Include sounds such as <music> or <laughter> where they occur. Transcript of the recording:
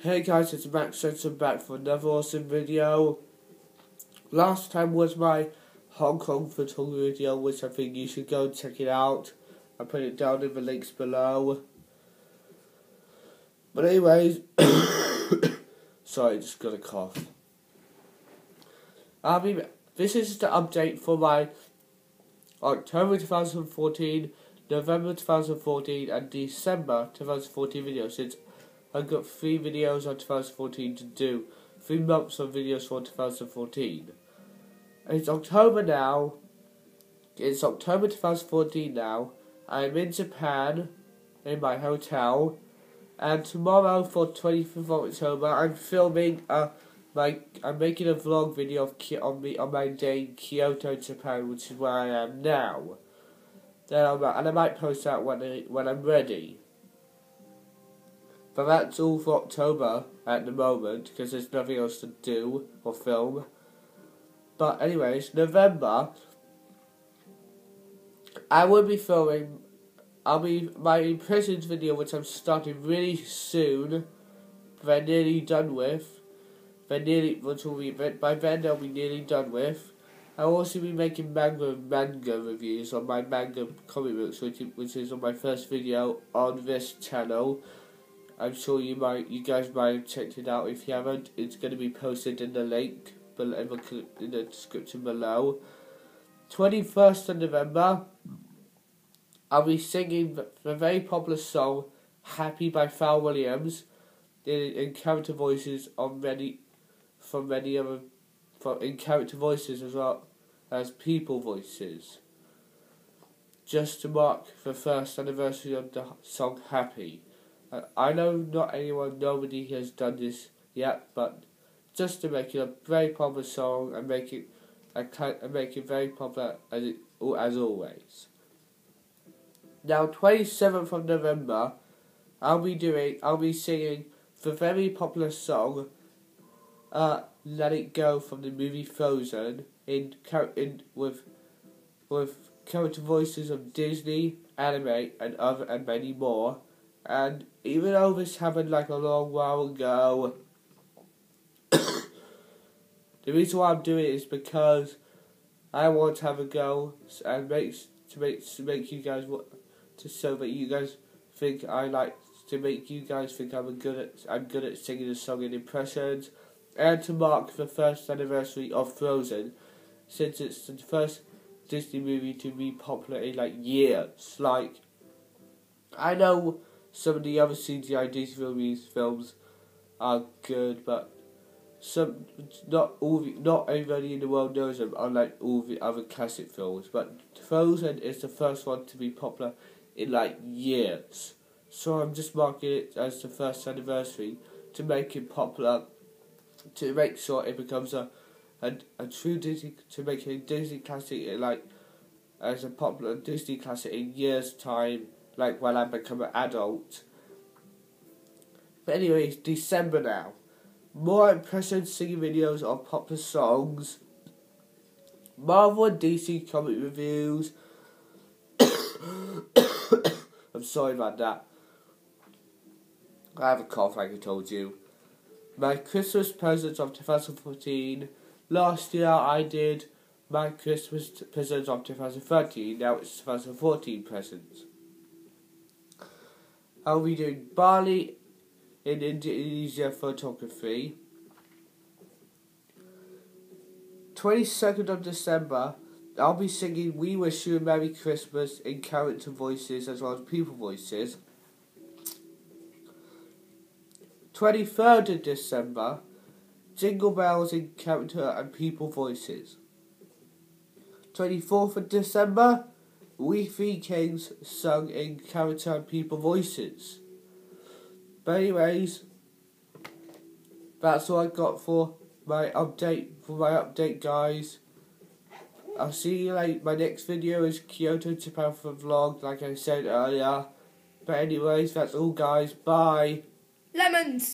Hey guys, it's Max Jackson back for another awesome video. Last time was my Hong Kong foot video, which I think you should go check it out. I put it down in the links below. But anyways, <coughs> sorry, just got a cough. I this is the update for my October 2014, November 2014, and December 2014 videos. Since I've got three videos on 2014 to do. Three months of videos for 2014. It's October now. It's October 2014 now. I'm in Japan, in my hotel. And tomorrow for 25th of October, I'm filming a, my, I'm making a vlog video of on me on my day in Kyoto, Japan, which is where I am now. Then I'm, and I might post that when I, when I'm ready. But that's all for October at the moment because there's nothing else to do or film. But anyways, November, I will be filming. I'll be my impressions video, which I'm starting really soon. They're nearly done with. They're nearly, which will be by then they'll be nearly done with. I'll also be making manga manga reviews on my manga comic books, which, which is on my first video on this channel. I'm sure you might, you guys might have checked it out. If you haven't, it's going to be posted in the link below, in the description below. 21st of November, I'll be singing the very popular song "Happy" by Pharrell Williams in, in character voices on many from many other from in character voices as well as people voices. Just to mark the first anniversary of the song "Happy." I know not anyone, nobody has done this yet, but just to make it a very popular song and make it and make it very popular as it as always. Now, twenty seventh of November, I'll be doing, I'll be singing the very popular song, uh, "Let It Go" from the movie Frozen in in with with character voices of Disney, anime, and other and many more. And even though this happened like a long while ago, <coughs> the reason why I'm doing it is because I want to have a go and make to make to make you guys to so that you guys think I like to make you guys think I'm good at I'm good at singing a song and impressions, and to mark the first anniversary of Frozen, since it's the first Disney movie to be popular in like years. Like, I know some of the other CGI Disney films are good, but some not all the, not everybody in the world knows them, unlike all the other classic films. But Frozen is the first one to be popular in like years, so I'm just marking it as the first anniversary to make it popular, to make sure it becomes a a, a true Disney to make a Disney classic like as a popular Disney classic in years time like when I become an adult. But anyways, December now. More impression singing videos of popular songs. Marvel and DC comic reviews. <coughs> I'm sorry about that. I have a cough like I told you. My Christmas presents of 2014. Last year I did my Christmas presents of 2013. Now it's 2014 presents. I'll be doing Bali in Indonesia photography. 22nd of December, I'll be singing We Wish You a Merry Christmas in character voices as well as people voices. 23rd of December, Jingle Bells in character and people voices. 24th of December, we Three Kings sung in character and people voices. But anyways, that's all I got for my update for my update guys. I'll see you later. My next video is Kyoto Japan for vlog, like I said earlier. But anyways, that's all guys. Bye. Lemons.